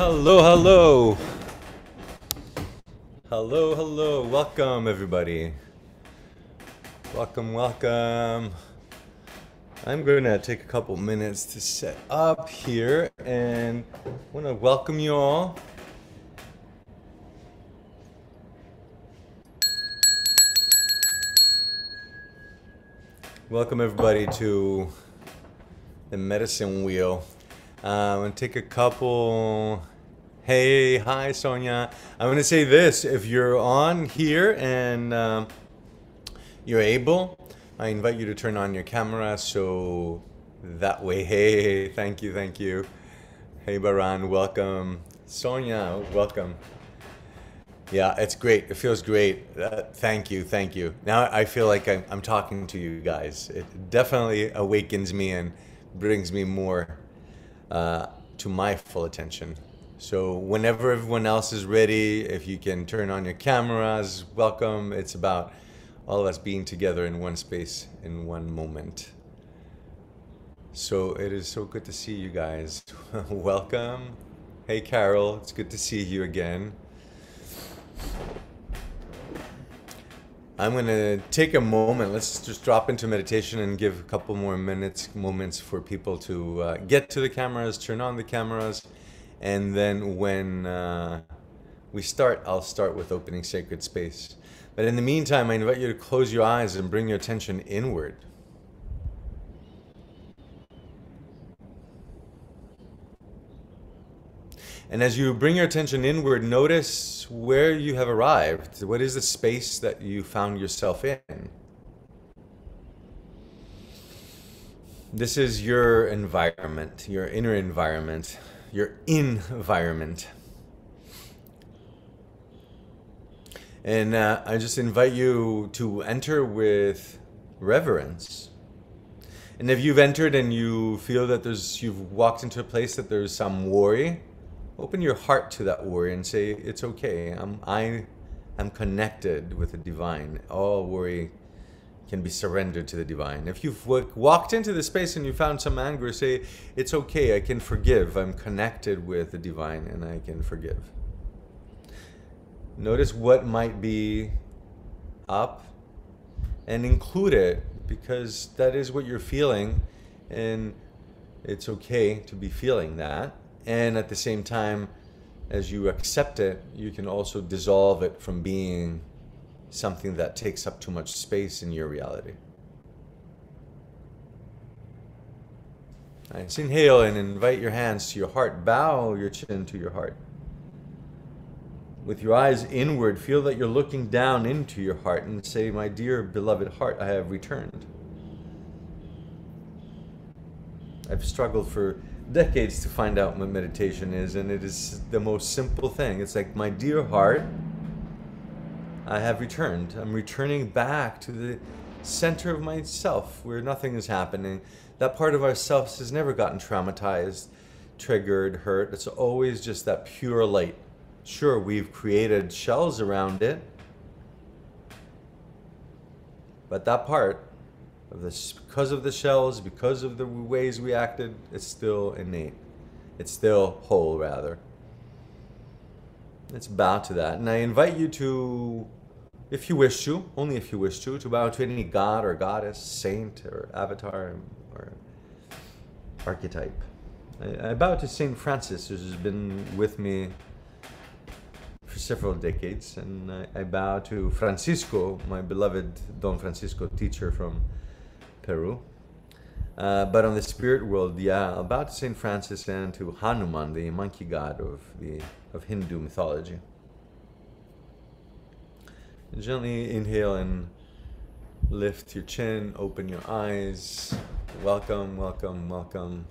Hello, hello. Hello, hello. Welcome, everybody. Welcome, welcome. I'm going to take a couple minutes to set up here and want to welcome you all. Welcome, everybody, to the medicine wheel. Uh, I'm going to take a couple Hey, hi, Sonia. I'm going to say this. If you're on here and um, you're able, I invite you to turn on your camera so that way, hey, thank you, thank you. Hey, Baran, welcome. Sonia, welcome. Yeah, it's great. It feels great. Uh, thank you, thank you. Now I feel like I'm, I'm talking to you guys. It definitely awakens me and brings me more uh, to my full attention. So whenever everyone else is ready, if you can turn on your cameras, welcome. It's about all of us being together in one space in one moment. So it is so good to see you guys. welcome. Hey Carol, it's good to see you again. I'm going to take a moment. Let's just drop into meditation and give a couple more minutes, moments for people to uh, get to the cameras, turn on the cameras and then when uh, we start, I'll start with opening sacred space. But in the meantime, I invite you to close your eyes and bring your attention inward. And as you bring your attention inward, notice where you have arrived. What is the space that you found yourself in? This is your environment, your inner environment your environment. And uh, I just invite you to enter with reverence. And if you've entered and you feel that there's you've walked into a place that there's some worry, open your heart to that worry and say it's okay. I'm I am connected with the divine. All worry can be surrendered to the divine. If you've walked into the space and you found some anger, say, It's okay, I can forgive. I'm connected with the divine and I can forgive. Notice what might be up and include it because that is what you're feeling and it's okay to be feeling that. And at the same time, as you accept it, you can also dissolve it from being something that takes up too much space in your reality. Nice. Inhale and invite your hands to your heart. Bow your chin to your heart. With your eyes inward, feel that you're looking down into your heart and say, My dear beloved heart, I have returned. I've struggled for decades to find out what meditation is, and it is the most simple thing. It's like, My dear heart, I have returned. I'm returning back to the center of myself where nothing is happening. That part of ourselves has never gotten traumatized, triggered, hurt. It's always just that pure light. Sure, we've created shells around it, but that part of this, because of the shells, because of the ways we acted, it's still innate. It's still whole, rather. Let's bow to that. And I invite you to if you wish to, only if you wish to, to bow to any god or goddess, saint or avatar or archetype. I, I bow to Saint Francis, who's been with me for several decades, and I, I bow to Francisco, my beloved Don Francisco teacher from Peru. Uh, but on the spirit world, yeah, to Saint Francis and to Hanuman, the monkey god of the of Hindu mythology. Gently inhale and lift your chin, open your eyes. Welcome, welcome, welcome.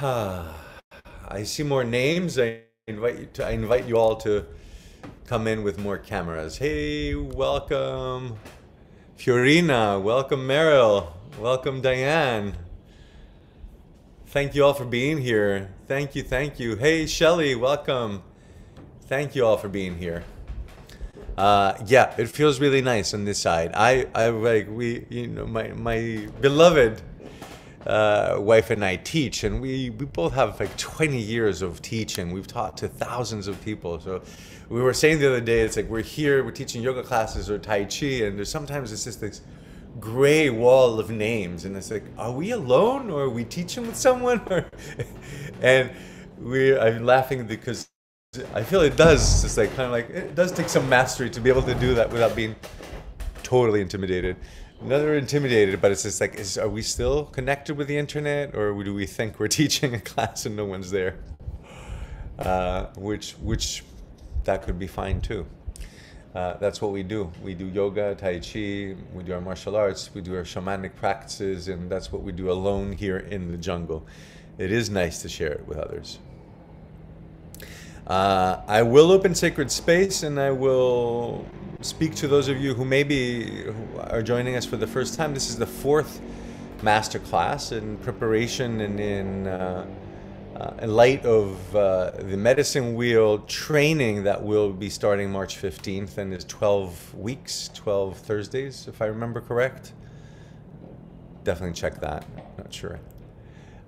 I see more names. I invite you to I invite you all to come in with more cameras. Hey, welcome. Fiorina, welcome Meryl, welcome Diane. Thank you all for being here. Thank you, thank you. Hey, Shelly, welcome. Thank you all for being here. Uh, yeah, it feels really nice on this side. I, I like we, you know, my my beloved uh, wife and I teach, and we, we both have like 20 years of teaching. We've taught to thousands of people. So we were saying the other day, it's like we're here, we're teaching yoga classes or Tai Chi, and there's sometimes it's just this gray wall of names, and it's like, are we alone or are we teaching with someone? and we I'm laughing because I feel it does. It's like kind of like it does take some mastery to be able to do that without being totally intimidated. Another intimidated, but it's just like, is, are we still connected with the internet, or do we think we're teaching a class and no one's there? Uh, which, which, that could be fine too. Uh, that's what we do. We do yoga, tai chi, we do our martial arts, we do our shamanic practices, and that's what we do alone here in the jungle. It is nice to share it with others. Uh, I will open sacred space and I will speak to those of you who maybe are joining us for the first time. This is the fourth master class in preparation and in, uh, uh, in light of uh, the medicine wheel training that will be starting March 15th and is 12 weeks, 12 Thursdays, if I remember correct. Definitely check that. Not sure.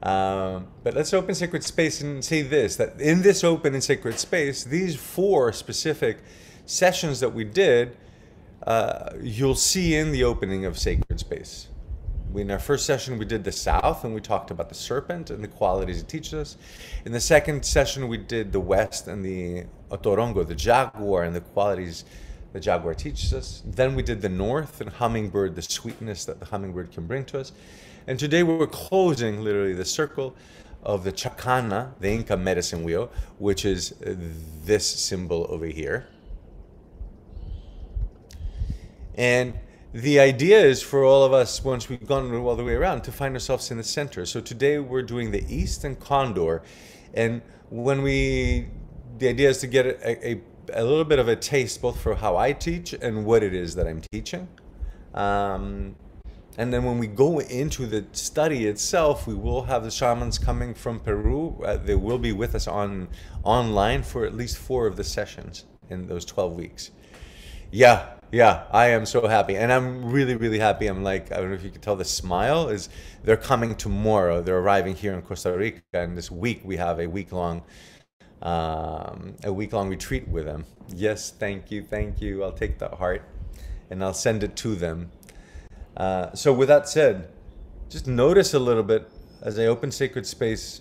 Um, but let's open sacred space and say this that in this open and sacred space, these four specific sessions that we did, uh, you'll see in the opening of Sacred Space. In our first session, we did the South and we talked about the serpent and the qualities it teaches us. In the second session, we did the West and the Otorongo, the jaguar, and the qualities the jaguar teaches us. Then we did the North and hummingbird, the sweetness that the hummingbird can bring to us. And today we're closing literally the circle of the Chacana, the Inca medicine wheel, which is uh, this symbol over here. And the idea is for all of us, once we've gone all the way around, to find ourselves in the center. So today we're doing the East and Condor. And when we, the idea is to get a, a, a little bit of a taste both for how I teach and what it is that I'm teaching. Um, and then when we go into the study itself, we will have the shamans coming from Peru. Uh, they will be with us on online for at least four of the sessions in those 12 weeks. Yeah, yeah, I am so happy. And I'm really, really happy. I'm like, I don't know if you can tell the smile is they're coming tomorrow. They're arriving here in Costa Rica. And this week we have a week long um, a week long retreat with them. Yes, thank you, thank you. I'll take that heart and I'll send it to them. Uh, so with that said, just notice a little bit as I open sacred space.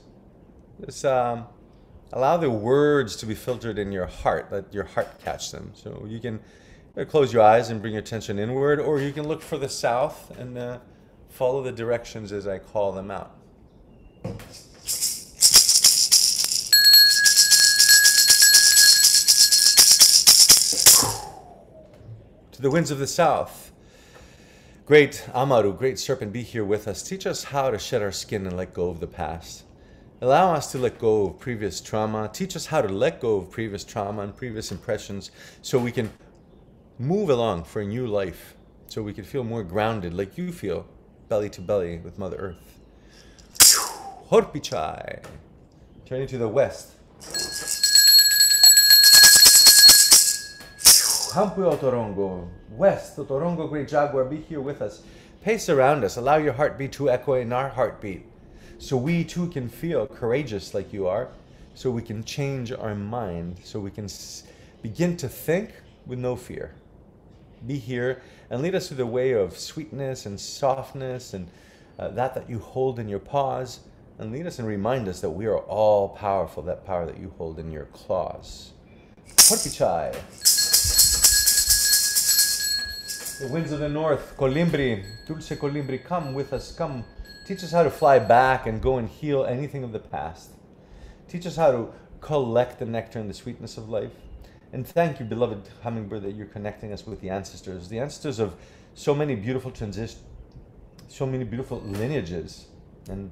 Just um, allow the words to be filtered in your heart. Let your heart catch them. So you can close your eyes and bring your attention inward, or you can look for the south and uh, follow the directions as I call them out. The winds of the south. Great Amaru, great serpent, be here with us. Teach us how to shed our skin and let go of the past. Allow us to let go of previous trauma. Teach us how to let go of previous trauma and previous impressions so we can move along for a new life so we can feel more grounded like you feel belly to belly with Mother Earth. Horpichai. Turning to the west. Hampu Otorongo. West, Otorongo Great Jaguar, be here with us. Pace around us. Allow your heartbeat to echo in our heartbeat. So we too can feel courageous like you are. So we can change our mind. So we can begin to think with no fear be here and lead us through the way of sweetness and softness and uh, that that you hold in your paws and lead us and remind us that we are all powerful, that power that you hold in your claws. Porpichai. The winds of the north, Colimbri, Dulce Colimbri, come with us, come. Teach us how to fly back and go and heal anything of the past. Teach us how to collect the nectar and the sweetness of life. And thank you, beloved Hummingbird, that you're connecting us with the ancestors, the ancestors of so many beautiful transitions, so many beautiful lineages and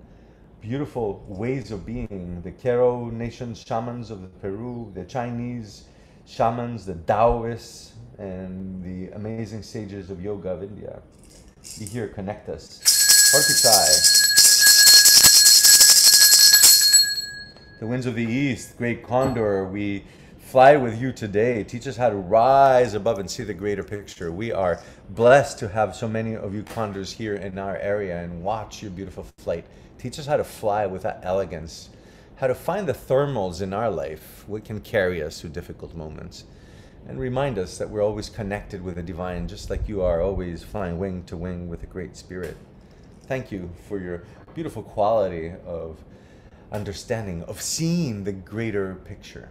beautiful ways of being. The Q'ero Nation shamans of Peru, the Chinese shamans, the Taoists, and the amazing sages of yoga of India. Be here, connect us. Horpichai. The winds of the east, great condor, we fly with you today. Teach us how to rise above and see the greater picture. We are blessed to have so many of you condors here in our area and watch your beautiful flight. Teach us how to fly with that elegance, how to find the thermals in our life, what can carry us through difficult moments. And remind us that we're always connected with the divine, just like you are always flying wing to wing with a great spirit. Thank you for your beautiful quality of understanding, of seeing the greater picture.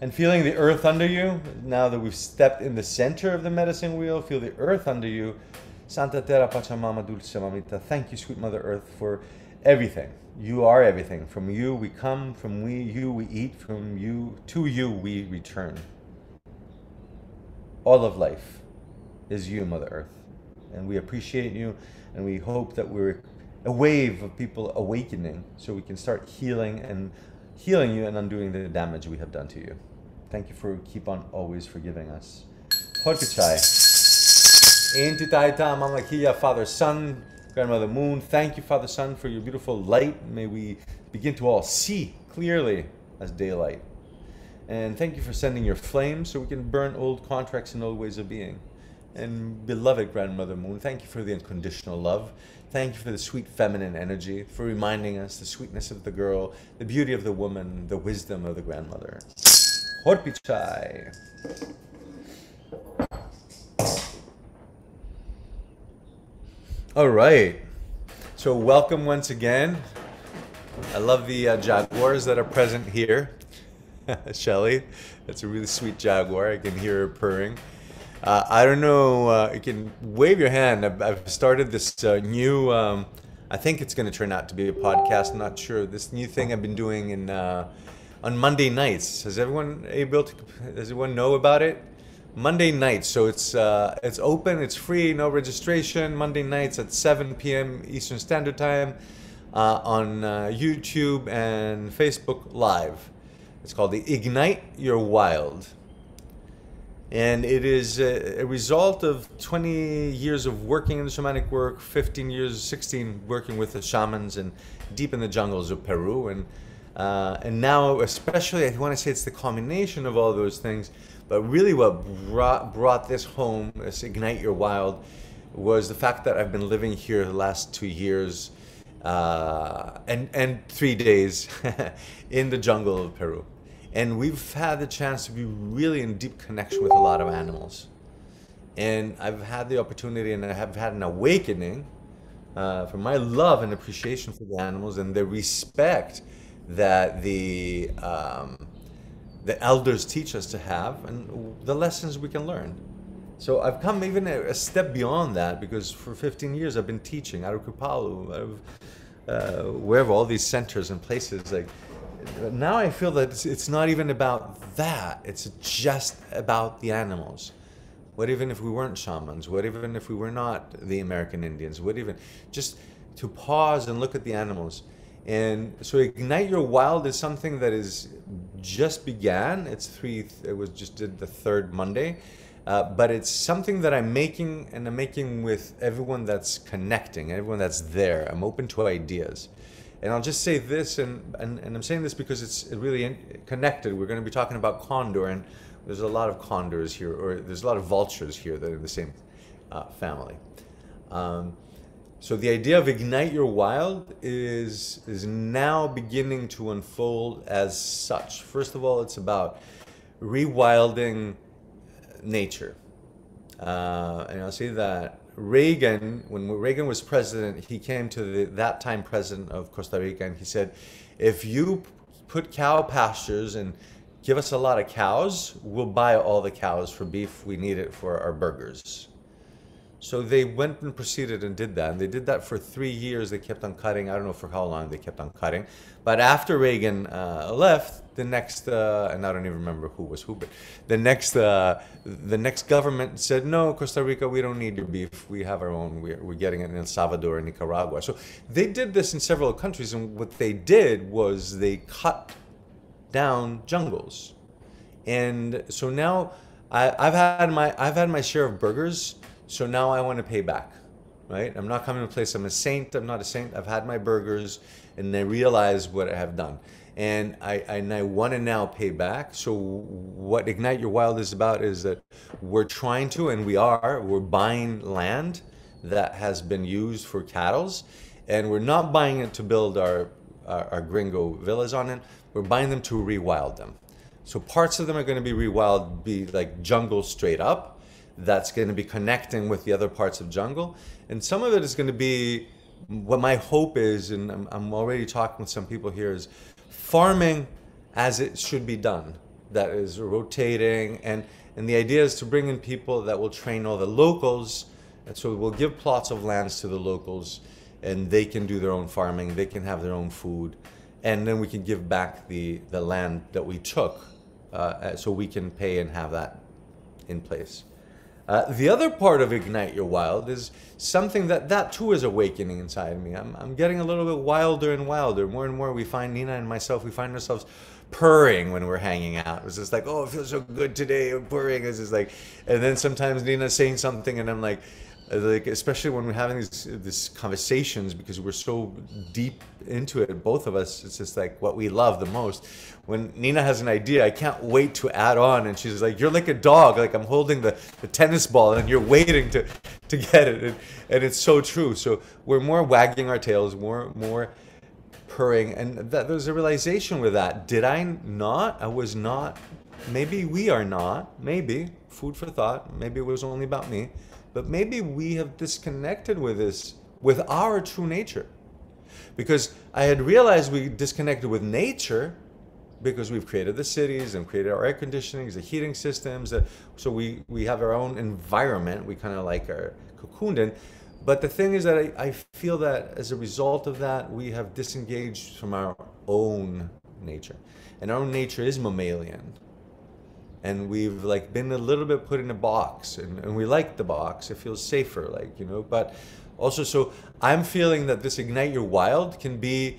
And feeling the earth under you, now that we've stepped in the center of the medicine wheel, feel the earth under you. Santa Terra Pachamama Dulce Mamita. Thank you, sweet Mother Earth, for everything. You are everything. From you we come, from we you we eat, from you to you we return. All of life is you, Mother Earth. And we appreciate you and we hope that we're a wave of people awakening so we can start healing and healing you and undoing the damage we have done to you. Thank you for keep on always forgiving us. Mama Kia, Father Sun, Grandmother Moon. Thank you, Father Sun, for your beautiful light. May we begin to all see clearly as daylight. And thank you for sending your flames so we can burn old contracts and old ways of being. And beloved Grandmother Moon, thank you for the unconditional love. Thank you for the sweet feminine energy, for reminding us the sweetness of the girl, the beauty of the woman, the wisdom of the grandmother. Horpichai. All right. So welcome once again. I love the uh, jaguars that are present here. Shelly, that's a really sweet jaguar. I can hear her purring. Uh, I don't know. Uh, you can wave your hand. I've, I've started this uh, new. Um, I think it's going to turn out to be a podcast. I'm not sure. This new thing I've been doing in uh, on Monday nights. Has everyone able to? Does everyone know about it? Monday nights. So it's uh, it's open. It's free. No registration. Monday nights at 7 p.m. Eastern Standard Time uh, on YouTube and Facebook Live. It's called the Ignite Your Wild and it is a, a, result of 20 years of working in the shamanic work 15 years 16 working with the shamans and deep in the jungles of peru and uh, and now especially i want to say it's the combination of all those things but really what brought, brought this home this ignite your wild was the fact that i've been living here the last two years uh, and and three days in the jungle of peru and we've had the chance to be really in deep connection with a lot of animals. And I've had the opportunity and I have had an awakening uh, for my love and appreciation for the animals and the respect that the um, the elders teach us to have and the lessons we can learn. So I've come even a, step beyond that because for 15 years I've been teaching out of Kripalu, out of uh, wherever all these centers and places like now I feel that it's, it's not even about that. It's just about the animals. What even if we weren't shamans? What even if we were not the American Indians? What even just to pause and look at the animals. And so ignite your wild is something that is just began. It's three. It was just did the third Monday, uh, but it's something that I'm making and I'm making with everyone that's connecting, everyone that's there. I'm open to ideas. And I'll just say this, and, and, and I'm saying this because it's really in, connected. We're going to be talking about condor, and there's a lot of condors here, or there's a lot of vultures here that are in the same uh, family. Um, so the idea of ignite your wild is is now beginning to unfold as such. First of all, it's about rewilding nature, uh, and I'll say that Reagan, when Reagan was president, he came to the, that time president of Costa Rica and he said, if you put cow pastures and give us a lot of cows, we'll buy all the cows for beef. We need it for our burgers. So they went and proceeded and did that. And they did that for three years. They kept on cutting. I don't know for how long they kept on cutting. But after Reagan uh, left, the next, uh, and I don't even remember who was who, but the next, uh, the next government said, no, Costa Rica, we don't need your beef. We have our own. We're, we're getting it in El Salvador and Nicaragua. So they did this in several countries. And what they did was they cut down jungles. And so now I, I've had my, I've had my share of burgers so now I want to pay back, right? I'm not coming to a place I'm a saint. I'm not a saint. I've had my burgers and I realize what I have done. and I and I want to now pay back. So what Ignite Your Wild is about is that we're trying to, and we are, we're buying land that has been used for cattle's, and we're not buying it to build our our, our gringo villas on it. We're buying them to rewild them. So parts of them are going to be rewild, be like jungle straight up. That's going to be connecting with the other parts of jungle, and some of it is going to be what my hope is, and I'm, I'm already talking with some people here, is farming as it should be done. That is rotating, and and the idea is to bring in people that will train all the locals, and so we'll give plots of lands to the locals, and they can do their own farming, they can have their own food, and then we can give back the the land that we took, uh, so we can pay and have that in place. Uh, the other part of Ignite Your Wild is something that that too is awakening inside me. I'm, I'm getting a little bit wilder and wilder. More and more we find, Nina and myself, we find ourselves purring when we're hanging out. It's just like, oh, it feels so good today. I'm purring. It's just like, and then sometimes Nina's saying something and I'm like, Uh, like especially when we're having these these conversations because we're so deep into it both of us it's just like what we love the most. When nina has an idea i can't wait to add on and she's like you're like a dog like i'm holding the, the tennis ball and you're waiting to to get it. And, and it's so true. So we're more wagging our tails more more purring and that there's a realization with that. Did i not? I was not maybe we are not maybe food for thought maybe it was only about me but maybe we have disconnected with this, with our true nature. Because I had realized we disconnected with nature because we've created the cities and created our air conditionings, the heating systems. so we, we have our own environment. We kind of like are cocooned in. But the thing is that I, I feel that as a result of that, we have disengaged from our own nature. And our own nature is mammalian and we've like been a little bit put in a box and, and we like the box. It feels safer like you know but also so i'm feeling that this ignite your wild can be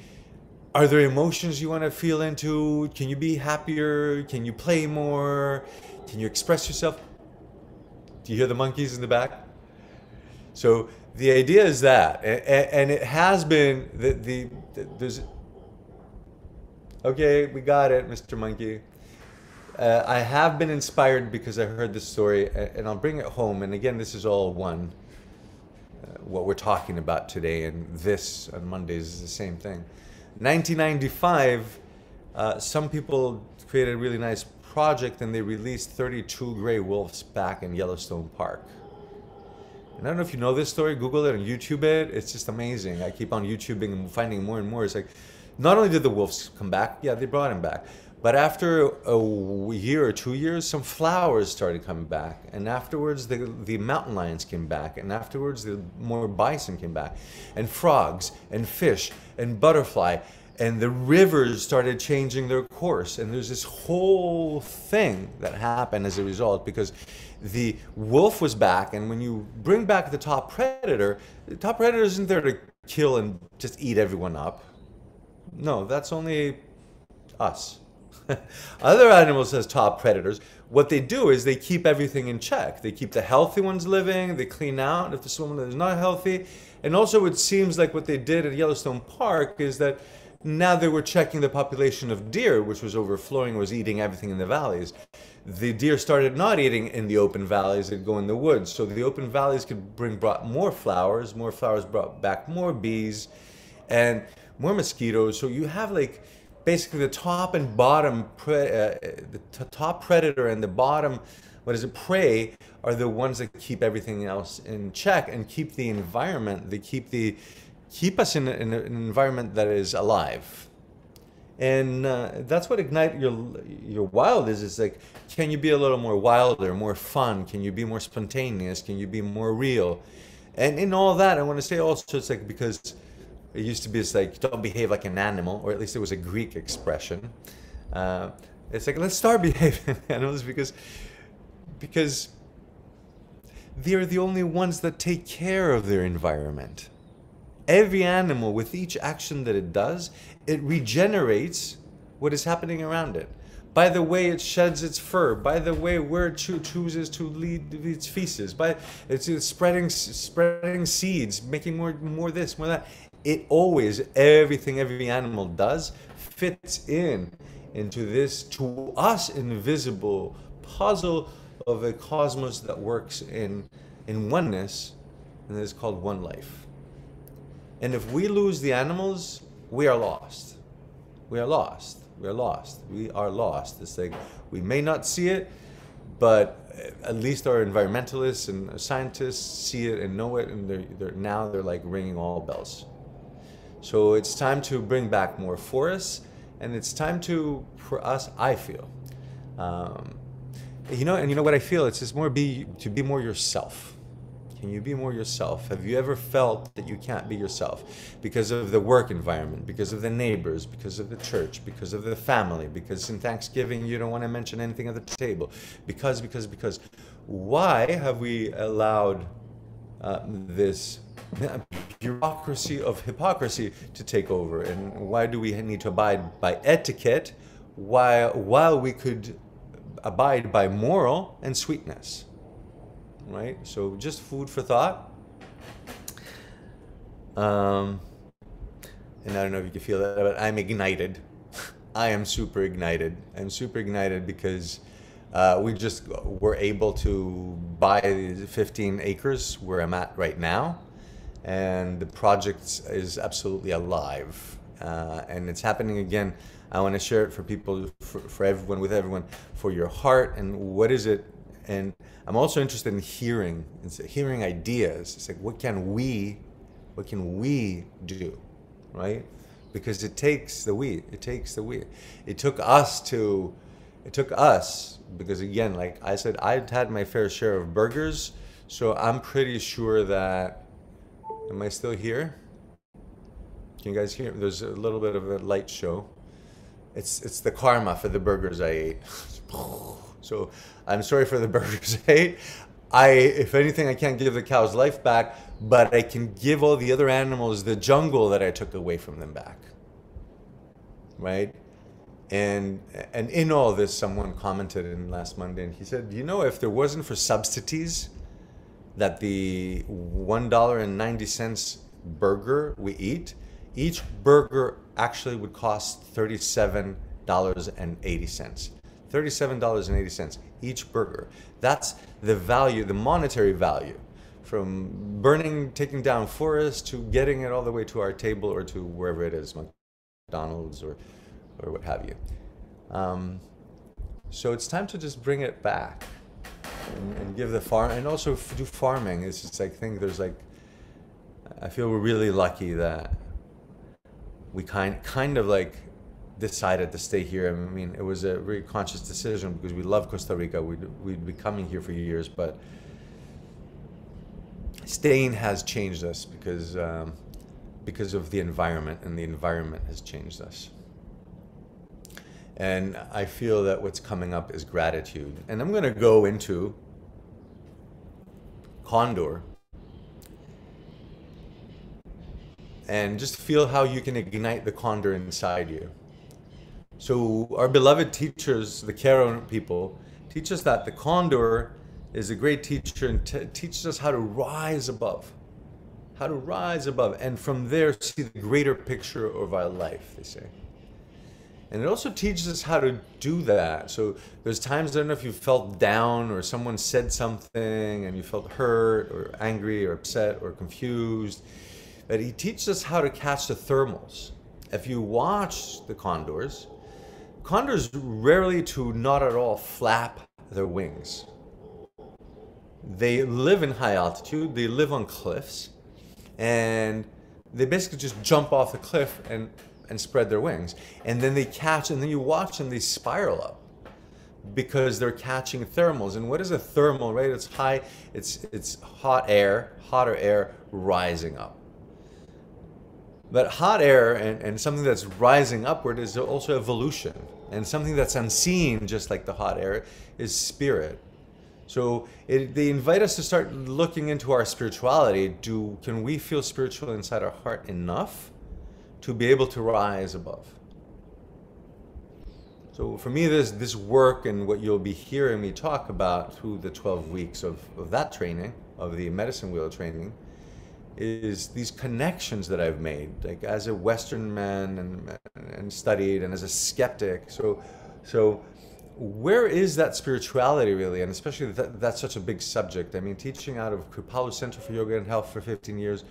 are there emotions you want to feel into? Can you be happier? Can you play more? Can you express yourself? Do you hear the monkeys in the back? So the idea is that and, it has been the, the, the there's okay we got it mr monkey uh, I have been inspired because I heard this story, and I'll bring it home. And again, this is all one. Uh, what we're talking about today, and this on Mondays is the same thing. 1995, uh, some people created a really nice project, and they released 32 gray wolves back in Yellowstone Park. And I don't know if you know this story. Google it and YouTube it. It's just amazing. I keep on YouTubing and finding more and more. It's like, not only did the wolves come back, yeah, they brought him back but after a year or two years, some flowers started coming back. And afterwards, the, the mountain lions came back. And afterwards, the more bison came back. And frogs, and fish, and butterfly. And the rivers started changing their course. And there's this whole thing that happened as a result because the wolf was back. And when you bring back the top predator, the top predator isn't there to kill and just eat everyone up. No, that's only us. Other animals as top predators, what they do is they keep everything in check. They keep the healthy ones living, they clean out if there's someone that is not healthy. And also it seems like what they did at Yellowstone Park is that now they were checking the population of deer, which was overflowing, was eating everything in the valleys. The deer started not eating in the open valleys, they'd go in the woods. So the open valleys could bring brought more flowers, more flowers brought back more bees and more mosquitoes. So you have like basically the top and bottom pre- uh, the top predator and the bottom what is it prey are the ones that keep everything else in check and keep the environment they keep the keep us in, in an environment that is alive. And uh, that's what ignite your your wild is it's like can you be a little more wilder more fun? Can you be more spontaneous? Can you be more real? And in all that i want to say also it's like because it used to be this like don't behave like an animal, or at least it was a Greek expression. Uh, it's like let's start behaving like animals because because they're the only ones that take care of their environment. Every animal, with each action that it does, it regenerates what is happening around it. By the way it sheds its fur, by the way where it cho- chooses to lead its feces, by it's spreading spreading seeds, making more more this, more that it always, everything every animal does fits in into this to us invisible puzzle of a cosmos that works in in oneness and it's called one life. And if we lose the animals, we are lost. We are lost. We are lost. We are lost. It's like we may not see it, but eh, at least our environmentalists and scientists see it and know it, and they're, they're now they're like ringing all bells. So it's time to bring back more forests, and it's time to, for us, I feel, um, you know, and you know what I feel. It's just more be to be more yourself can you be more yourself? Have you ever felt that you can't be yourself because of the work environment, because of the neighbors, because of the church, because of the family, because in Thanksgiving you don't want to mention anything at the table? Because, because, because. Why have we allowed uh, this bureaucracy of hypocrisy to take over? And why do we need to abide by etiquette while, while we could abide by moral and sweetness? right? So just food for thought. Um, and I don't know if you can feel that, but I'm ignited. I am super ignited. I'm super ignited because uh, we just were able to buy 15 acres where I'm at right now, and the project is absolutely alive. Uh, and it's happening again. I want to share it for people, for, for everyone, with everyone, for your heart. And what is it and I'm also interested in hearing, hearing ideas. It's like, what can we, what can we do, right? Because it takes the we, it takes the we. It took us to, it took us, because again, like I said, I've had my fair share of burgers, so I'm pretty sure that, am I still here? Can you guys hear? There's a little bit of a light show. It's, it's the karma for the burgers I ate. So I'm sorry for the burgers I ate. I, if anything, I can't give the cows life back, but I can give all the other animals the jungle that I took away from them back. Right? And and in all this, someone commented in last Monday, and he said, you know, if there wasn't for subsidies, that the one dollar and ninety cents burger we eat, each burger actually would cost thirty-seven dollars and eighty cents. $37.80 each burger. That's the value, the monetary value from burning, taking down forests to getting it all the way to our table or to wherever it is, McDonald's or, or what have you. Um, so it's time to just bring it back and, and give the farm and also do farming. It's just like, I think there's like, I feel we're really lucky that we kind kind of like decided to stay here. I mean, it was a very conscious decision because we love Costa Rica. We'd, we'd be coming here for years, but staying has changed us because, um, because of the environment, and the environment has changed us. And I feel that what's coming up is gratitude. And I'm going to go into Condor and just feel how you can ignite the condor inside you. So our beloved teachers, the Q'ero people, teach us that the condor is a great teacher and t- teaches us how to rise above, how to rise above, and from there see the greater picture of our life. They say. And it also teaches us how to do that. So there's times, I don't know if you felt down or someone said something and you felt hurt or angry or upset or confused. But he teaches us how to catch the thermals. If you watch the condors, Condors rarely to not at all flap their wings. They live in high altitude, they live on cliffs, and they basically just jump off the cliff and, and spread their wings. And then they catch, and then you watch them, they spiral up because they're catching thermals. And what is a thermal, right? It's high, it's, it's hot air, hotter air rising up. But hot air and, and something that's rising upward is also evolution. And something that's unseen, just like the hot air, is spirit. So it, they invite us to start looking into our spirituality. Do can we feel spiritual inside our heart enough to be able to rise above? So for me, this this work and what you'll be hearing me talk about through the 12 weeks of, of that training, of the medicine wheel training, is these connections that I've made, like as a Western man and, and studied, and as a skeptic. So, so where is that spirituality really? And especially that, that's such a big subject. I mean, teaching out of Kripalu Center for Yoga and Health for 15 years,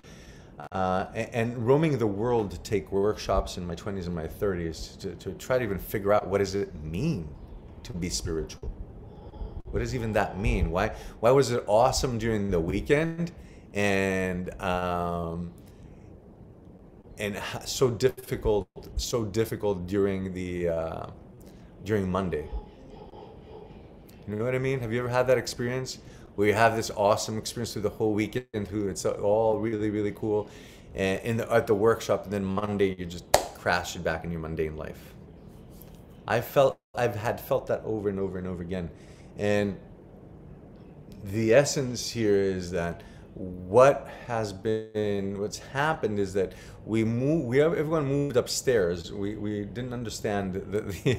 uh, and, roaming the world to take workshops in my 20s and my 30s to, to try to even figure out what does it mean to be spiritual. What does even that mean? Why why was it awesome during the weekend and um, and so difficult so difficult during the uh, during Monday? You know what I mean? Have you ever had that experience where you have this awesome experience through the whole weekend, who it's all really really cool, and in the, at the workshop, and then Monday you just crash it back in your mundane life. I felt I've had felt that over and over and over again, and the essence here is that what has been what's happened is that we move we have everyone moved upstairs. We we didn't understand the, the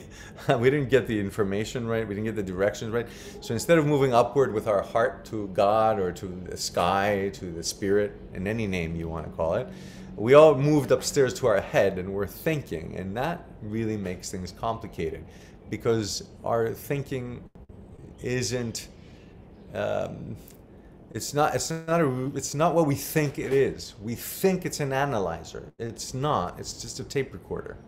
we didn't get the information right. We didn't get the directions right. So instead of moving upward with our heart to god or to the sky to the spirit in any name you want to call it we all moved upstairs to our head and we're thinking. And that really makes things complicated because our thinking isn't um, it's not. It's not a. It's not what we think it is. We think it's an analyzer. It's not. It's just a tape recorder.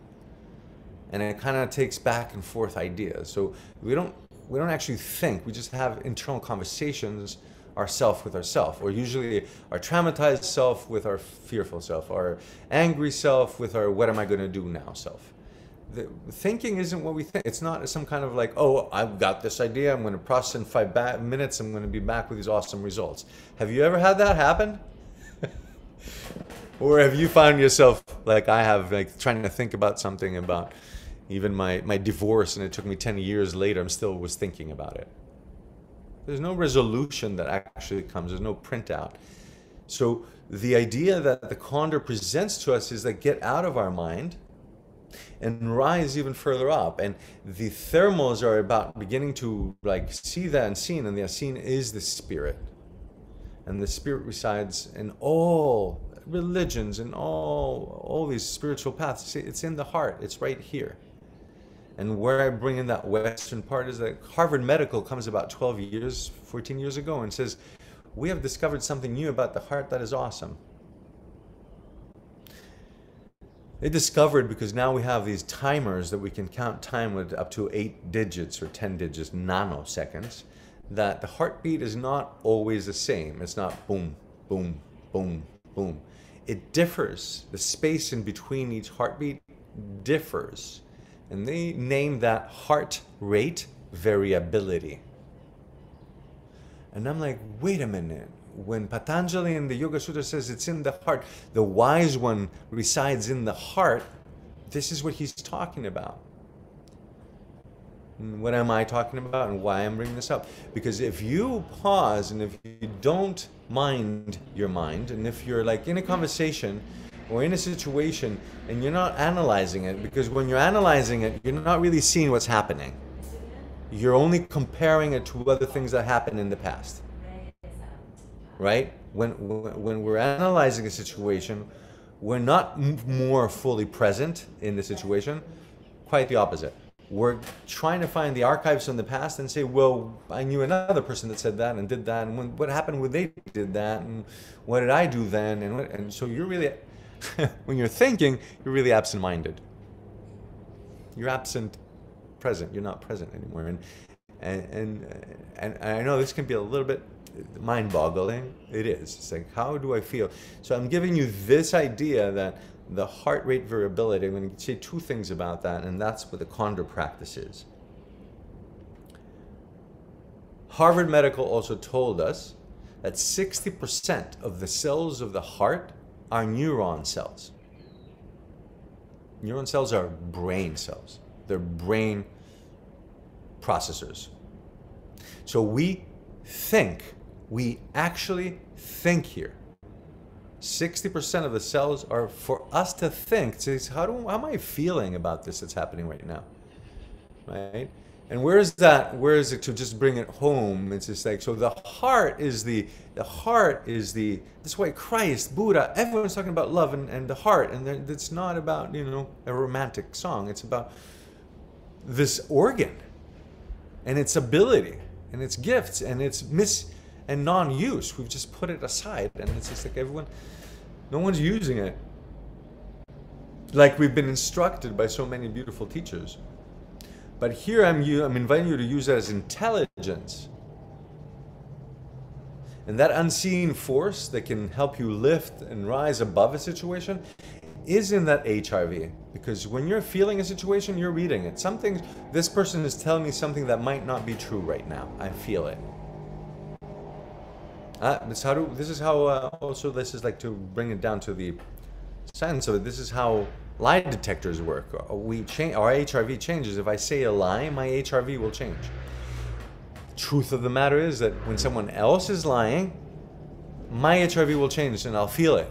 And it kind of takes back and forth ideas. So we don't. We don't actually think. We just have internal conversations ourself with ourself, or usually our traumatized self with our fearful self, our angry self with our what am I going to do now self the thinking isn't what we think. It's not some kind of like, oh, I've got this idea. I'm going to process in five ba- minutes. I'm going to be back with these awesome results. Have you ever had that happen? or have you found yourself like I have, like trying to think about something about even my, my divorce, and it took me 10 years later, I'm still was thinking about it. There's no resolution that actually comes. There's no printout. So the idea that the condor presents to us is that get out of our mind and rise even further up. And the thermals are about beginning to like see the unseen, and the unseen is the spirit. And the spirit resides in all religions and all all these spiritual paths. It's in the heart. It's right here. And where I bring in that Western part is that Harvard Medical comes about 12 years, 14 years ago, and says, "We have discovered something new about the heart that is awesome." They discovered because now we have these timers that we can count time with up to eight digits or 10 digits, nanoseconds, that the heartbeat is not always the same. It's not boom, boom, boom, boom. It differs. The space in between each heartbeat differs. And they name that heart rate variability. And I'm like, wait a minute when Patanjali in the Yoga Sutra says it's in the heart, the wise one resides in the heart, this is what he's talking about. And what am I talking about and why I'm bringing this up? Because if you pause and if you don't mind your mind, and if you're like in a conversation or in a situation and you're not analyzing it, because when you're analyzing it, you're not really seeing what's happening. You're only comparing it to other things that happened in the past right? When, when we're analyzing a situation, we're not more fully present in the situation, quite the opposite. We're trying to find the archives from the past and say, well, I knew another person that said that and did that, and when, what happened when they did that, and what did I do then? And, what, and so you're really, when you're thinking, you're really absent minded. You're absent present, you're not present anymore. And, and, and, and I know this can be a little bit mind boggling. It is. It's like, how do I feel? So I'm giving you this idea that the heart rate variability, I'm going to say two things about that, and that's what the Condor practice is. Harvard Medical also told us that 60% of the cells of the heart are neuron cells. Neuron cells are brain cells, they're brain processors. So we think we actually think here. 60% of the cells are for us to think. To, how, do, how am I feeling about this that's happening right now? Right? And where is that? Where is it to just bring it home? It's just like so. The heart is the the heart is the. That's why Christ, Buddha, everyone's talking about love and, and the heart, and it's not about you know a romantic song. It's about this organ, and its ability, and its gifts, and its mis and non-use. We've just put it aside, and it's just like everyone, no one's using it. Like we've been instructed by so many beautiful teachers. But here I'm, I'm inviting you to use that as intelligence. And that unseen force that can help you lift and rise above a situation is in that HRV. Because when you're feeling a situation, you're reading it. Something, this person is telling me something that might not be true right now. I feel it. Uh, this how do, this is how uh, also this is like to bring it down to the sense of it. This is how lie detectors work. Uh, we change our HRV changes. If I say a lie, my HRV will change. Truth of the matter is that when someone else is lying, my HRV will change and I'll feel it.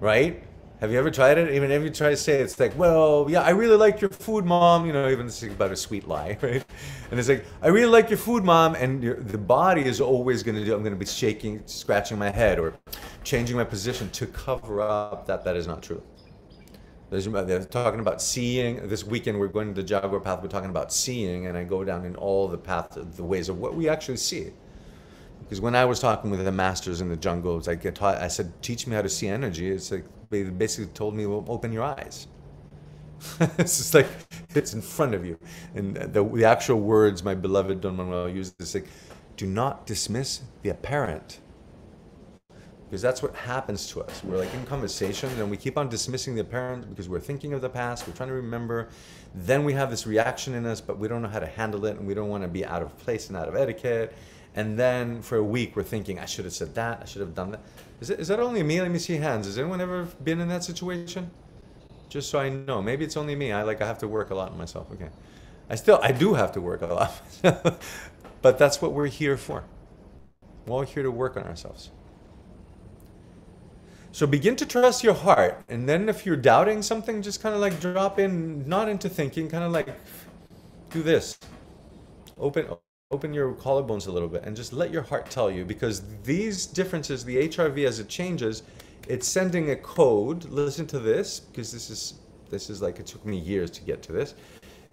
Right? Have you ever tried it? Even if you try to say it, it's like, well, yeah, I really like your food, mom. You know, even is about a sweet lie, right? And it's like, I really like your food, mom. And the body is always going to do, I'm going to be shaking, scratching my head or changing my position to cover up that that is not true. There's, uh, they're talking about seeing. This weekend we're going to the Jaguar path. We're talking about seeing, and I go down in all the paths, the ways of what we actually see. Because when I was talking with the masters in the jungle, it's like I, taught, I said, "Teach me how to see energy." It's like they basically told me, "Well, open your eyes." it's just like it's in front of you, and the, the actual words my beloved Don Manuel used is like, "Do not dismiss the apparent." because that's what happens to us. We're like in conversation and we keep on dismissing the apparent because we're thinking of the past, we're trying to remember. Then we have this reaction in us, but we don't know how to handle it and we don't want to be out of place and out of etiquette. And then for a week, we're thinking, I should have said that, I should have done that. Is, it, is that only me? Let me see hands. Has anyone ever been in that situation? Just so I know. Maybe it's only me. I like, I have to work a lot on myself. Okay. I still, I do have to work a lot. but that's what we're here for. We're all here to work on ourselves. So begin to trust your heart. And then if you're doubting something, just kind of like drop in, not into thinking, kind of like do this. Open open your collarbones a little bit and just let your heart tell you because these differences, the HRV as it changes, it's sending a code. Listen to this because this is this is like it took me years to get to this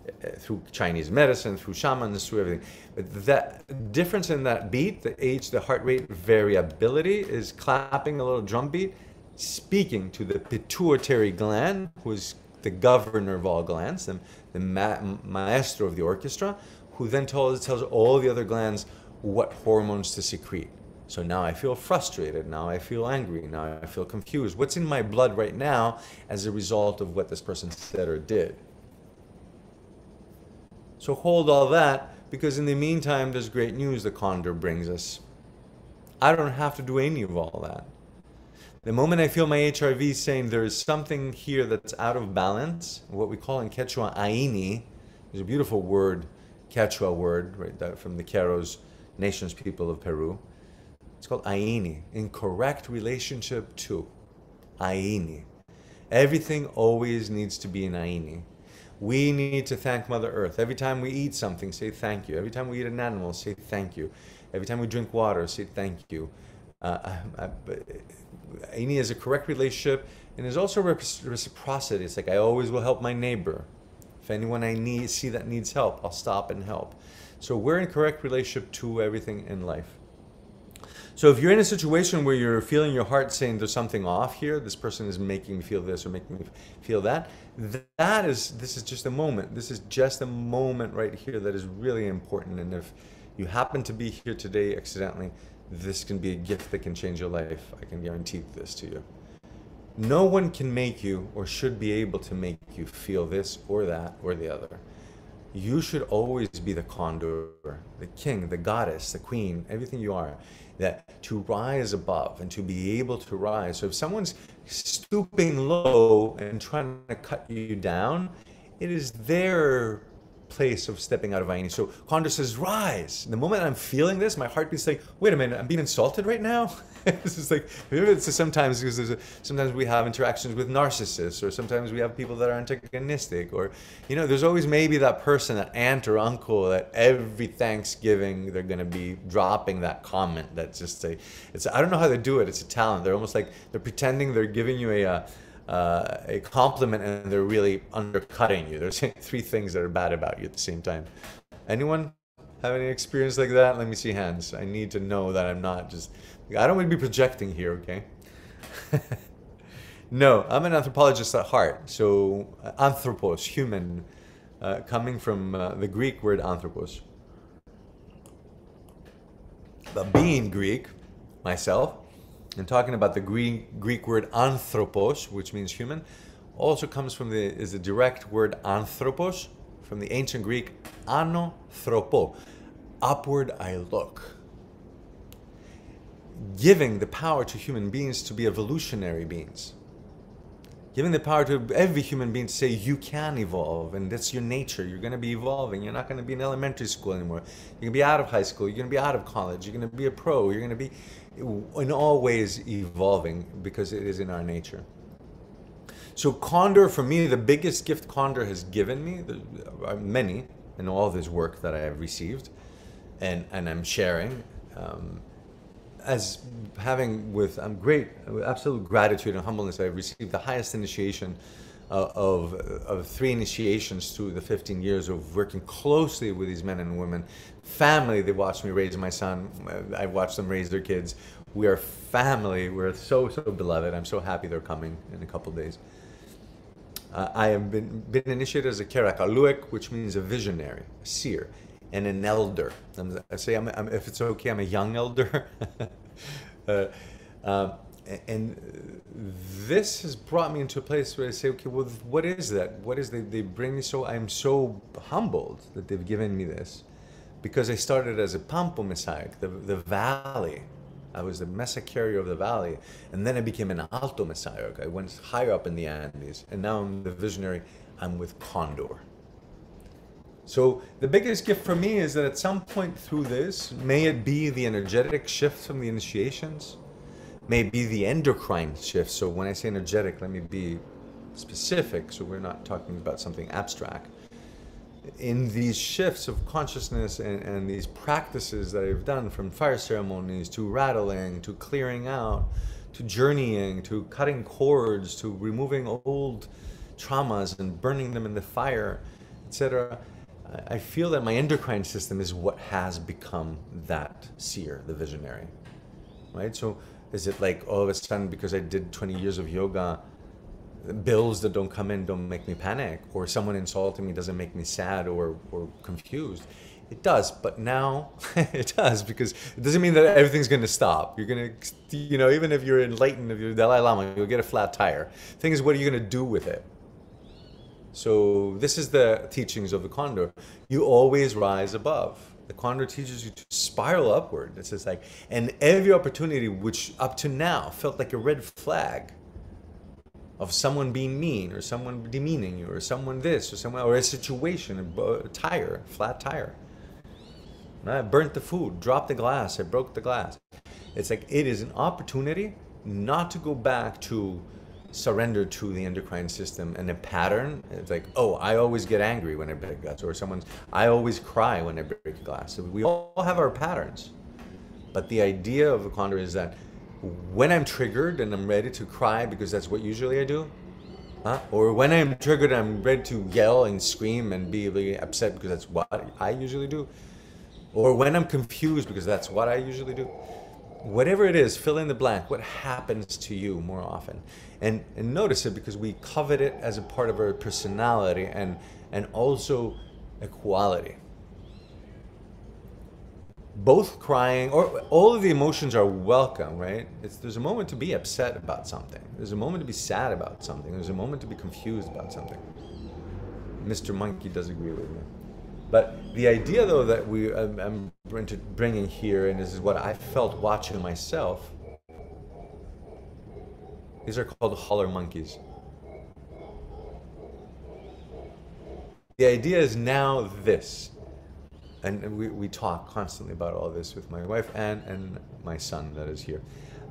uh, through Chinese medicine, through shamans, through everything. But that difference in that beat, the age, the heart rate variability is clapping a little drum beat speaking to the pituitary gland, who is the governor of all glands, the, the ma maestro of the orchestra, who then tells, tells all the other glands what hormones to secrete. So now I feel frustrated, now I feel angry, now I feel confused. What's in my blood right now as a result of what this person said or did? So hold all that, because in the meantime, there's great news the condor brings us. I don't have to do any of all that. The moment I feel my HRV saying there is something here that's out of balance, what we call in Quechua aini, there's a beautiful word, Quechua word, right, that from the Q'eros nations people of Peru. It's called aini, incorrect relationship to aini. Everything always needs to be in aini. We need to thank Mother Earth. Every time we eat something, say thank you. Every time we eat an animal, say thank you. Every time we drink water, say thank you. Uh, I, I, Aini is a correct relationship and there's also reciprocity. It's like I always will help my neighbor. If anyone I need see that needs help, I'll stop and help. So we're in correct relationship to everything in life. So if you're in a situation where you're feeling your heart saying there's something off here, this person is making me feel this or making me feel that, that is this is just a moment. This is just a moment right here that is really important. And if you happen to be here today accidentally, this can be a gift that can change your life. I can guarantee this to you. No one can make you or should be able to make you feel this or that or the other. You should always be the condor, the king, the goddess, the queen, everything you are, that to rise above and to be able to rise. So if someone's stooping low and trying to cut you down, it is their place of stepping out of aini. So Condor says, rise. And the moment I'm feeling this, my heart heartbeat's like, wait a minute, I'm being insulted right now? this is like, it's sometimes because a, sometimes we have interactions with narcissists, or sometimes we have people that are antagonistic, or, you know, there's always maybe that person, that aunt or uncle that every Thanksgiving they're going to be dropping that comment that's just a, it's, I don't know how they do it. It's a talent. They're almost like, they're pretending they're giving you a, uh, uh, a compliment and they're really undercutting you. They're saying three things that are bad about you at the same time. Anyone have any experience like that? Let me see hands. I need to know that I'm not just, I don't want to be projecting here, okay? no, I'm an anthropologist at heart. So, anthropos, human, uh, coming from uh, the Greek word anthropos. But being Greek, myself, and talking about the Greek, Greek word anthropos, which means human, also comes from the is the direct word anthropos from the ancient Greek anothropo, upward I look. Giving the power to human beings to be evolutionary beings. Giving the power to every human being to say you can evolve and that's your nature. You're going to be evolving. You're not going to be in elementary school anymore. You're going to be out of high school. You're going to be out of college. You're going to be a pro. You're going to be in all ways evolving because it is in our nature. So Condor, for me, the biggest gift Condor has given me, there many in all of his work that I have received and, and I'm sharing, um, as having with um, great, absolute gratitude and humbleness, I've received the highest initiation uh, of, of three initiations through the 15 years of working closely with these men and women. Family, they watched me raise my son. I watched them raise their kids. We are family. We're so, so beloved. I'm so happy they're coming in a couple days. Uh, I have been, been initiated as a Kurak Akulleq, which means a visionary, a seer, and an elder. I'm, i say, I'm, I'm, if it's okay, I'm a young elder. uh, um, and this has brought me into a place where I say, okay, well, what is that? What is they, they bring me so, I'm so humbled that they've given me this because I started as a Pampa Mesayoq, the, the valley. I was the Mesa carrier of the valley. And then I became an Alto Mesayoq. I went higher up in the Andes. And now I'm the visionary. I'm with Condor. So the biggest gift for me is that at some point through this, may it be the energetic shift from the initiations, may be the endocrine shift. So when I say energetic, let me be specific so we're not talking about something abstract. In these shifts of consciousness and, and these practices that I've done from fire ceremonies to rattling to clearing out to journeying to cutting cords to removing old traumas and burning them in the fire, etc. I feel that my endocrine system is what has become that seer, the visionary, right? So is it like all of a sudden because I did 20 years of yoga, bills that don't come in don't make me panic, or someone insulting me doesn't make me sad or, or confused? It does, but now it does because it doesn't mean that everything's going to stop. You're going to, you know, even if you're enlightened, if you're Dalai Lama, you'll get a flat tire. The thing is, what are you going to do with it? So this is the teachings of the condor. You always rise above. The condor teaches you to spiral upward. It's just like, and every opportunity which up to now felt like a red flag of someone being mean or someone demeaning you or someone this or someone or a situation, a tire, flat tire. I burnt the food, dropped the glass, I broke the glass. It's like it is an opportunity not to go back to surrender to the endocrine system and a pattern it's like oh i always get angry when i break glass or someone's i always cry when i break a glass so we all have our patterns but the idea of a condor is that when i'm triggered and i'm ready to cry because that's what usually i do huh? or when i'm triggered i'm ready to yell and scream and be really upset because that's what i usually do or when i'm confused because that's what i usually do whatever it is, fill in the blank. What happens to you more often? And, and notice it because we covet it as a part of our personality and, and also equality. Both crying, or all of the emotions are welcome, right? It's, there's a moment to be upset about something. There's a moment to be sad about something. There's a moment to be confused about something. Mr. Monkey does agree with me. But the idea, though, that we um, I'm bringing here, and this is what I felt watching myself. These are called howler monkeys. the idea is now this. And we, we talk constantly about all this with my wife and, and my son that is here.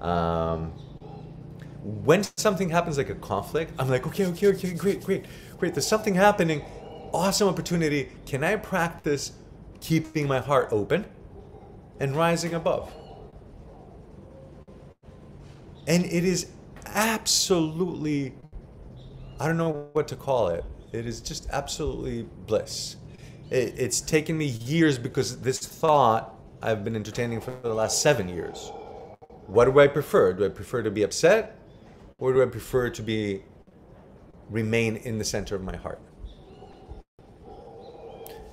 Um, when something happens like a conflict, I'm like, okay, okay, okay, great, great, great. There's something happening. Awesome opportunity. Can I practice keeping my heart open and rising above? And it is absolutely, I don't know what to call it. It is just absolutely bliss. It, it's taken me years because this thought I've been entertaining for the last seven years. What do I prefer? Do I prefer to be upset or do I prefer to be remain in the center of my heart?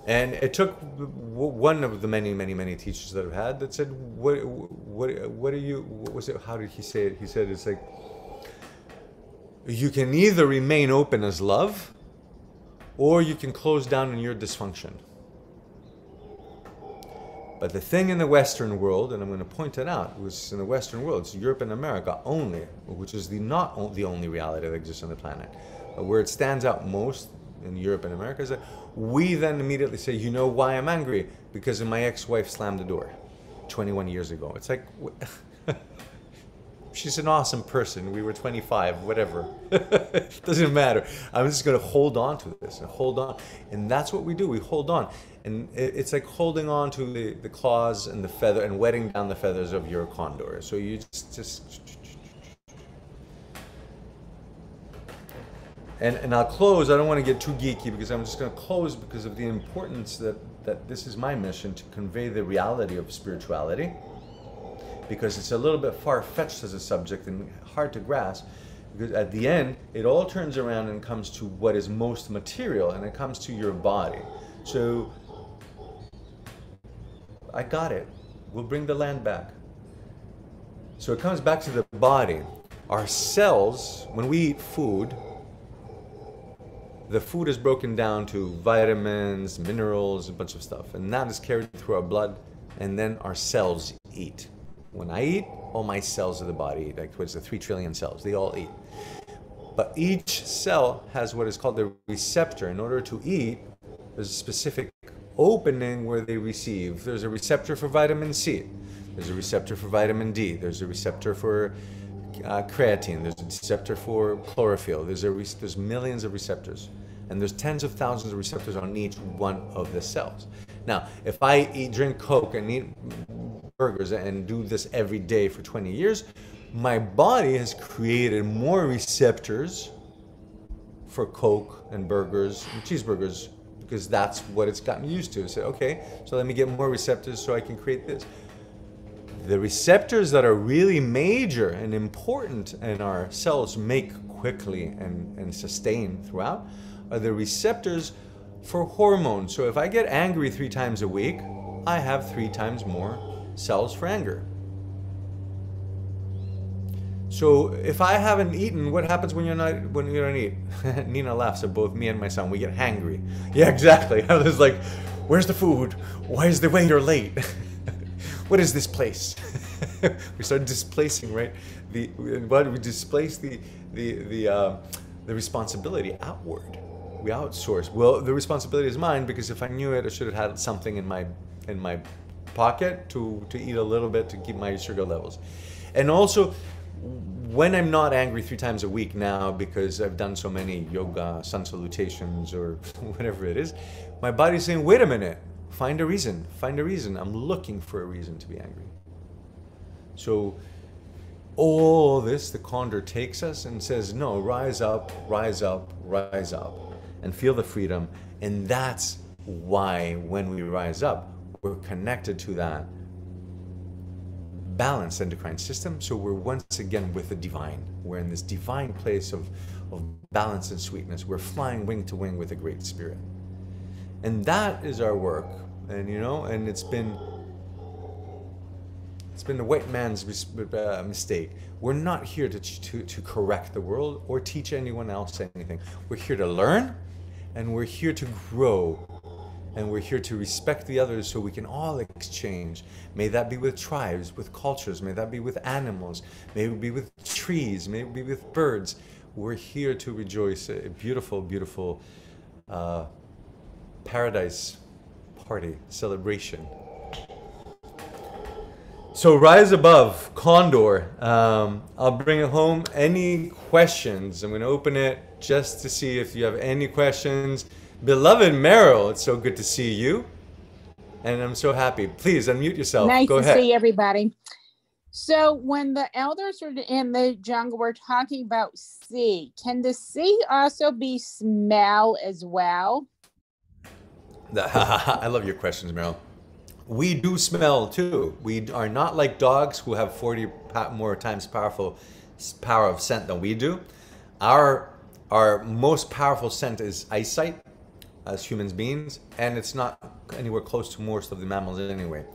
And it took one of the many, many, many teachers that I've had that said, "What, what, what are you? What was it? How did he say it? He said, "It's like you can either remain open as love, or you can close down in your dysfunction." But the thing in the Western world, and I'm going to point it out, was in the Western world, it's Europe and America only, which is the not the only reality that exists on the planet. But where it stands out most in Europe and America is that we then immediately say, you know why I'm angry? Because my ex-wife slammed the door 21 years ago. It's like, she's an awesome person. We were 25, whatever. Doesn't matter. I'm just going to hold on to this and hold on. And that's what we do. We hold on. And it's like holding on to the, the claws and the feather and wetting down the feathers of your condor. So you just, just And, and I'll close. I don't want to get too geeky because I'm just going to close because of the importance that, that this is my mission to convey the reality of spirituality. Because it's a little bit far fetched as a subject and hard to grasp. Because at the end, it all turns around and comes to what is most material and it comes to your body. So I got it. We'll bring the land back. So it comes back to the body. Our cells, when we eat food, the food is broken down to vitamins, minerals, a bunch of stuff, and that is carried through our blood, and then our cells eat. When I eat, all my cells of the body, like what's the three trillion cells, they all eat. But each cell has what is called the receptor. In order to eat, there's a specific opening where they receive. There's a receptor for vitamin C. There's a receptor for vitamin D. There's a receptor for uh, creatine, there's a receptor for chlorophyll, there's, a there's millions of receptors. And there's tens of thousands of receptors on each one of the cells. Now, if I eat, drink Coke and eat burgers and do this every day for 20 years, my body has created more receptors for Coke and burgers and cheeseburgers because that's what it's gotten used to. So, okay, so let me get more receptors so I can create this the receptors that are really major and important in our cells make quickly and, and sustain throughout are the receptors for hormones. So if I get angry three times a week, I have three times more cells for anger. So if I haven't eaten, what happens when you're not when you don't eat? Nina laughs at both me and my son. We get hangry. Yeah, exactly. I was like, "Where's the food? Why is the waiter late?" what is this place? we start displacing, right? The but we displace the the the uh, the responsibility outward. We outsource. Well, the responsibility is mine because if I knew it, I should have had something in my in my pocket to to eat a little bit to keep my sugar levels, and also when I'm not angry three times a week now because I've done so many yoga, sun salutations, or whatever it is, my body's saying, wait a minute, Find a reason. Find a reason. I'm looking for a reason to be angry. So, all this, the condor takes us and says, No, rise up, rise up, rise up, and feel the freedom. And that's why, when we rise up, we're connected to that balanced endocrine system. So, we're once again with the divine. We're in this divine place of, of balance and sweetness. We're flying wing to wing with a great spirit. And that is our work. And you know, and it's been it's been the white man's uh, mistake. We're not here to, to, to correct the world or teach anyone else anything. We're here to learn and we're here to grow and we're here to respect the others so we can all exchange. May that be with tribes, with cultures, may that be with animals, may it be with trees, may it be with birds. We're here to rejoice a beautiful, beautiful uh, paradise party celebration. So rise above, Condor. Um, I'll bring it home. Any questions? I'm going to open it just to see if you have any questions. Beloved Meryl, it's so good to see you. And I'm so happy. Please unmute yourself. Nice Go to ahead. see everybody. So when the elders are in the jungle, we're talking about sea. Can the sea also be smell as well? I love your questions, Meryl. We do smell too. We are not like dogs who have 40 more times powerful power of scent than we do. Our our most powerful scent is eyesight as humans beings, and it's not anywhere close to most of the mammals anyway.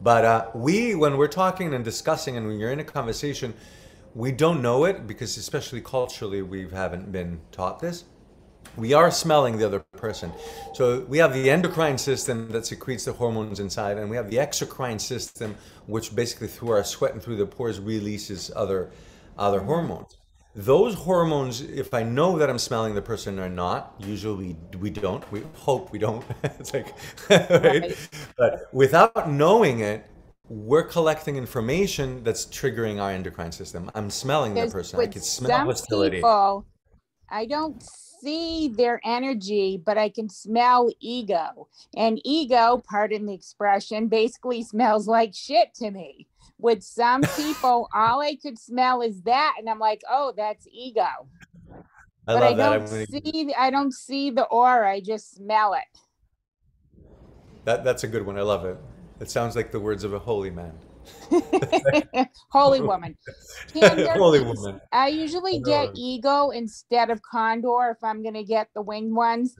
But uh, we, when we're talking and discussing, and when you're in a conversation, we don't know it because, especially culturally, we haven't been taught this we are smelling the other person. So we have the endocrine system that secretes the hormones inside, and we have the exocrine system, which basically through our sweat and through the pores releases other other hormones. Those hormones, if I know that I'm smelling the person or not, usually we don't. We hope we don't. it's like, right? Right. But without knowing it, we're collecting information that's triggering our endocrine system. I'm smelling the person. I can smell hostility. people, I don't see their energy, but I can smell ego. And ego, pardon the expression, basically smells like shit to me. With some people, all I could smell is that, and I'm like, oh, that's ego. I but I don't gonna- see, I don't see the aura. I just smell it. That that's a good one. I love it. It sounds like the words of a holy man. Holy woman. Can there holy woman. I usually get ego instead of condor if I'm gonna get the winged ones.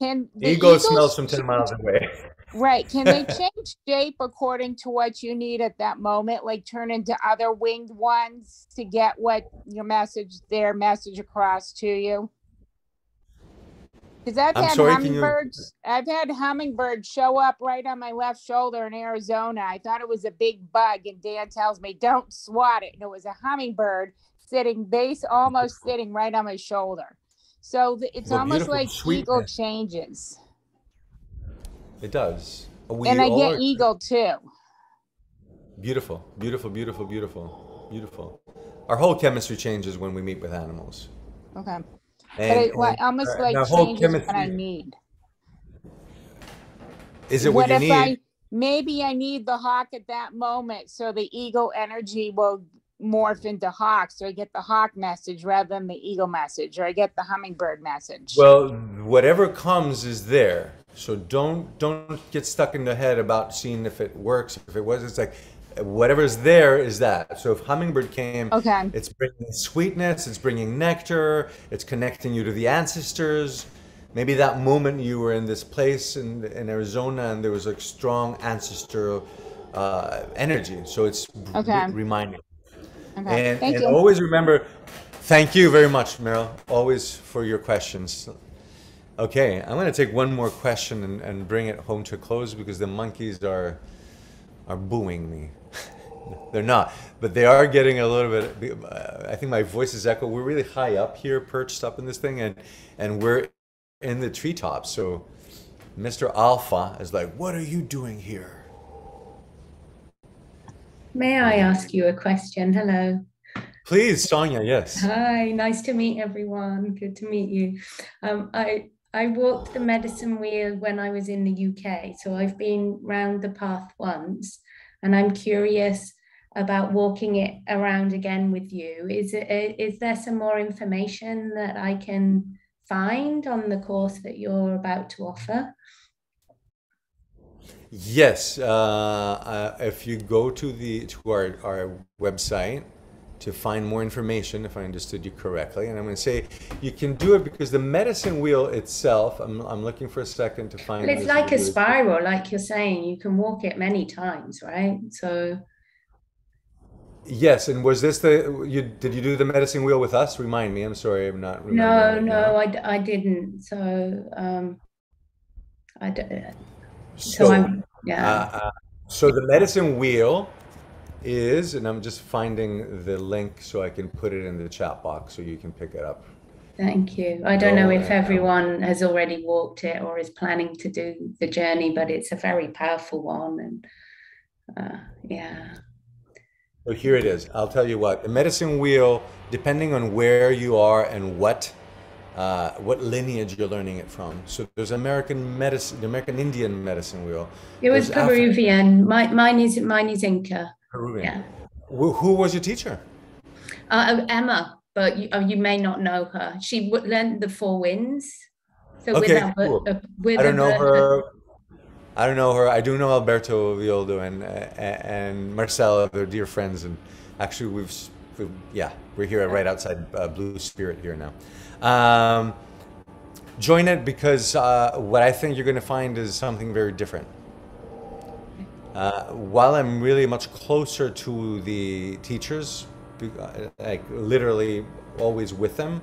Can Ego eagles smells from ten miles away. Right. Can they change shape according to what you need at that moment? Like turn into other winged ones to get what your message, their message across to you? Because I've I'm had sorry, can you- hummingbirds, I've had hummingbirds show up right on my left shoulder in Arizona. I thought it was a big bug, and Dan tells me, don't swat it. And it was a hummingbird sitting base, almost sitting right on my shoulder. So th- it's Well, almost beautiful, like sweet eagle changes. It does. Uh, we and I all get are- eagle too. Beautiful, beautiful, beautiful, beautiful, beautiful. Our whole chemistry changes when we meet with animals. Okay. But And, it and, almost uh, like changes what I need. Is it what, you if need? I maybe I need the hawk at that moment so the ego energy will morph into hawk. So I get the hawk message rather than the eagle message, or I get the hummingbird message. Well, whatever comes is there. So don't don't get stuck in the head about seeing if it works. If it was, it's like whatever's there is that. So if hummingbird came, okay. it's bringing sweetness. It's bringing nectar. It's connecting you to the ancestors. Maybe that moment you were in this place in, in Arizona and there was like strong ancestral uh, energy. So it's re- Okay. reminding. Okay. And, and always remember, thank you very much, Meryl, always for your questions. Okay, I'm going to take one more question and, and bring it home to a close because the monkeys are are booing me. They're not, but they are getting a little bit. Uh, I think my voice is echo. We're really high up here, perched up in this thing, and and we're in the treetops. So Mr. Alpha is like, "What are you doing here?" May I ask you a question? Hello. Please, Sonia. Yes. Hi, nice to meet everyone. Good to meet you. Um, I I walked the medicine wheel when I was in the UK, so I've been round the path once, and I'm curious about walking it around again with you. Is it is there some more information that I can find on the course that you're about to offer? Yes, uh, uh, if you go to the to our, our website to find more information, if I understood you correctly, and I'm going to say you can do it because the medicine wheel itself. I'm, I'm looking for a second to find. Well, it's like a spiral, like you're saying. You can walk it many times, right? So. Yes, and was this the you did you do the medicine wheel with us? Remind me. I'm sorry, I'm not. No, remembering right now. no, I, I didn't. So, um, I d- So, so I'm, yeah. Uh, uh, so the medicine wheel is, and I'm just finding the link so I can put it in the chat box so you can pick it up. Thank you. I don't know if everyone has already walked it or is planning to do the journey, but it's a very powerful one. And uh, yeah, So here it is. I'll tell you what. The medicine wheel, depending on where you are and what uh, what lineage you're learning it from. So there's American medicine, the American Indian medicine wheel. it was There's Peruvian. My, mine is mine is Inca. Peruvian. Yeah. Who, who was your teacher? Uh, oh, Emma, but you, oh, you may not know her. She learned the Four Winds. So Okay, cool. uh, with I don't know her. I don't know her. I do know Alberto Villoldo and uh, and. They're dear friends, and actually we've, we've yeah we're here right outside uh, Blue Spirit here now. Um, join it because uh, what I think you're going to find is something very different. Uh, while I'm really much closer to the teachers, uh, like literally always with them,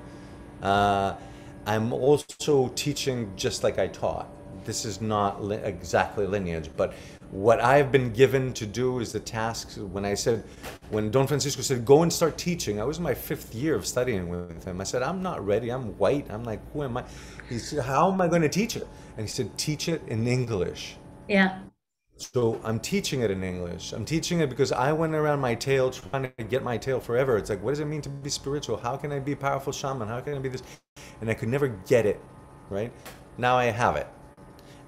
uh, I'm also teaching just like I taught. This is not li- exactly lineage, but what I've been given to do is the tasks. When I said, when Don Francisco said, go and start teaching, I was in my fifth year of studying with him. I said, I'm not ready. I'm white. I'm like, who am I? He said, how am I going to teach it? And he said, teach it in English. Yeah. So I'm teaching it in English. I'm teaching it because I went around my tail trying to get my tail forever. It's like, what does it mean to be spiritual? How can I be a powerful shaman? How can I be this? And I could never get it, right? Now I have it.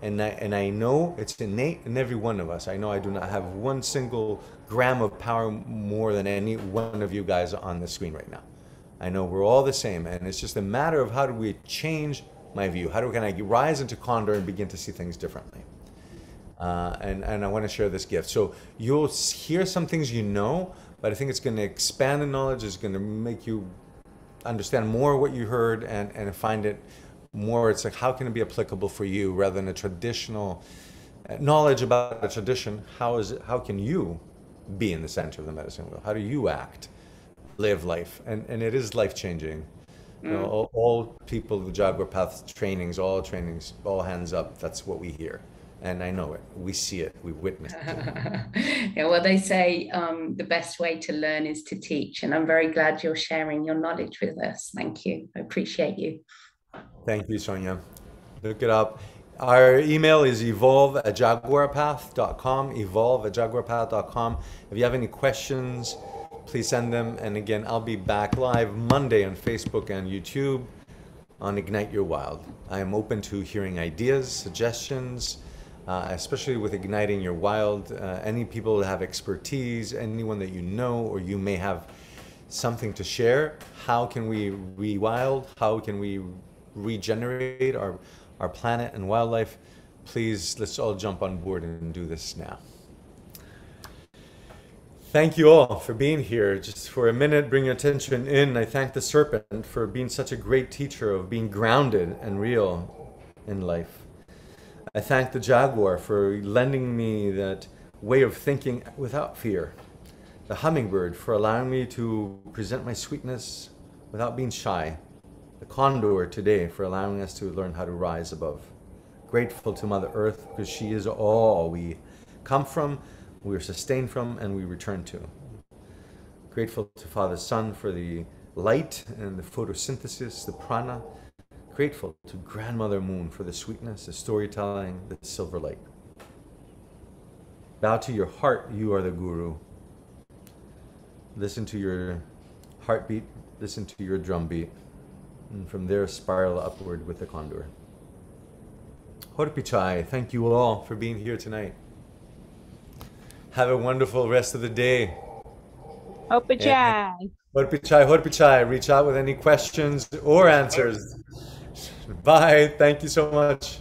And I, and I know it's innate in every one of us. I know I do not have one single gram of power more than any one of you guys on the screen right now. I know we're all the same, and it's just a matter of how do we change my view? How do can I rise into Condor and begin to see things differently? uh, and, and I want to share this gift. So you'll hear some things you know, but I think it's going to expand the knowledge. It's going to make you understand more what you heard and, and find it more. It's like, how can it be applicable for you rather than a traditional uh, knowledge about a tradition? How is it, how can you be in the center of the medicine wheel? How do you act, live life? And, and it is life changing. You know, all, all people, the Jaguar Path trainings, all trainings, all hands up. That's what we hear. And I know it. We see it. We witness it. yeah, well, they say um, the best way to learn is to teach. And I'm very glad you're sharing your knowledge with us. Thank you. I appreciate you. Thank you, Sonia. Look it up. Our email is evolve at jaguarpath.com. Evolve at jaguarpath.com. If you have any questions, please send them. And again, I'll be back live Monday on Facebook and YouTube on Ignite Your Wild. I am open to hearing ideas, suggestions, uh, especially with Igniting Your Wild. Uh, any people that have expertise, anyone that you know, or you may have something to share. How can we rewild? How can we regenerate our, our planet and wildlife? Please, let's all jump on board and do this now. Thank you all for being here. Just for a minute, bring your attention in. I thank the serpent for being such a great teacher of being grounded and real in life. I thank the jaguar for lending me that way of thinking without fear. The hummingbird for allowing me to present my sweetness without being shy. The condor today for allowing us to learn how to rise above. Grateful to Mother Earth because she is all we come from, we are sustained from, and we return to. Grateful to Father Sun for the light and the photosynthesis, the prana. Grateful to Grandmother Moon for the sweetness, the storytelling, the silver light. Bow to your heart, you are the guru. Listen to your heartbeat, listen to your drumbeat, and from there spiral upward with the condor. Urpichay, thank you all for being here tonight. Have a wonderful rest of the day. Opachai. Urpichay, Urpichay, reach out with any questions or answers. Bye. Thank you so much.